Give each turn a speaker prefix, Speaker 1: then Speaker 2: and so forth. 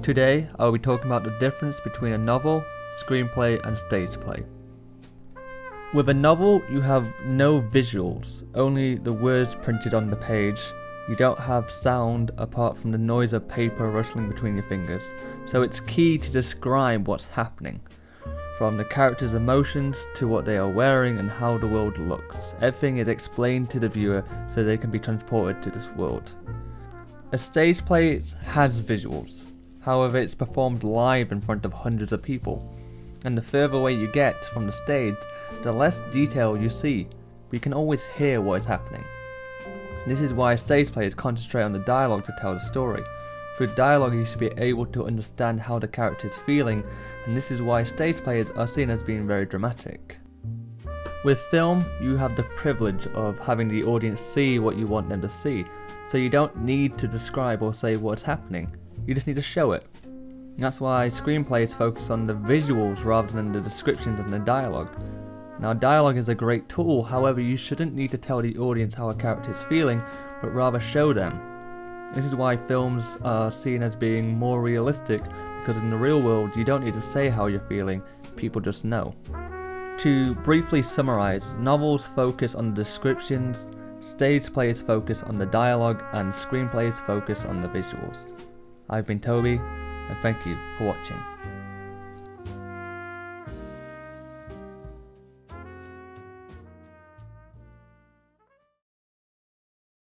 Speaker 1: Today, I will be talking about the difference between a novel, screenplay, and stage play. With a novel, you have no visuals, only the words printed on the page. You don't have sound apart from the noise of paper rustling between your fingers, so it's key to describe what's happening. From the characters' emotions to what they are wearing and how the world looks. Everything is explained to the viewer so they can be transported to this world. A stage play has visuals, however, it's performed live in front of hundreds of people. And the further away you get from the stage, the less detail you see, but you can always hear what is happening. This is why stage players concentrate on the dialogue to tell the story. Through dialogue you should be able to understand how the character is feeling, and this is why stage players are seen as being very dramatic. With film, you have the privilege of having the audience see what you want them to see, so you don't need to describe or say what's happening, you just need to show it. That's why screenplays focus on the visuals rather than the descriptions and the dialogue. Now, dialogue is a great tool, however, you shouldn't need to tell the audience how a character is feeling, but rather show them. This is why films are seen as being more realistic, because in the real world, you don't need to say how you're feeling, people just know. To briefly summarize, novels focus on the descriptions, stage plays focus on the dialogue, and screenplays focus on the visuals. I've been Toby, and thank you for watching.